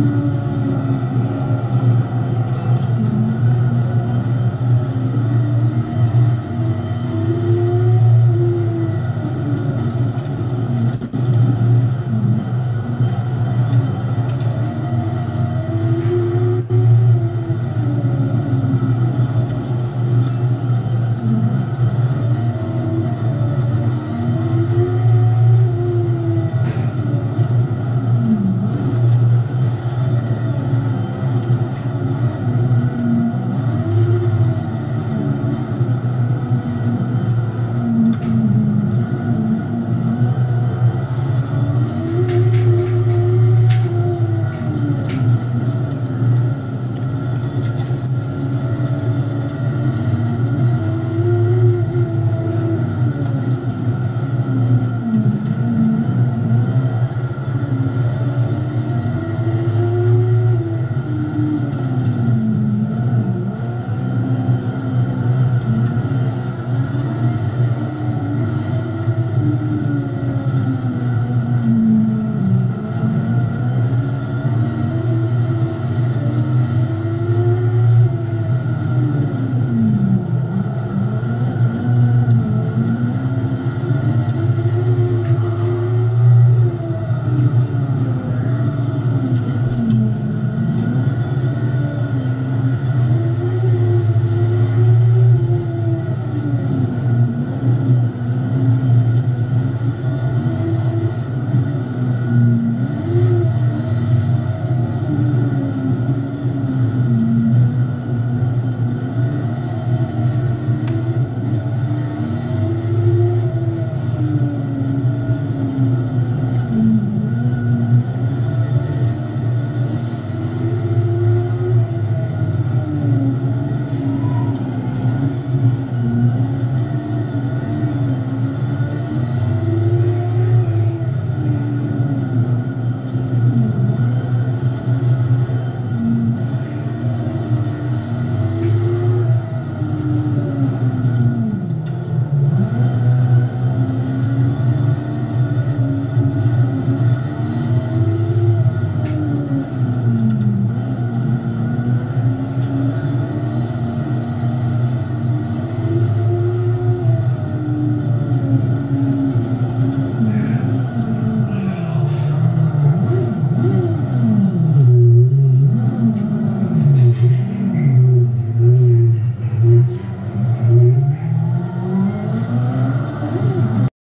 ああ。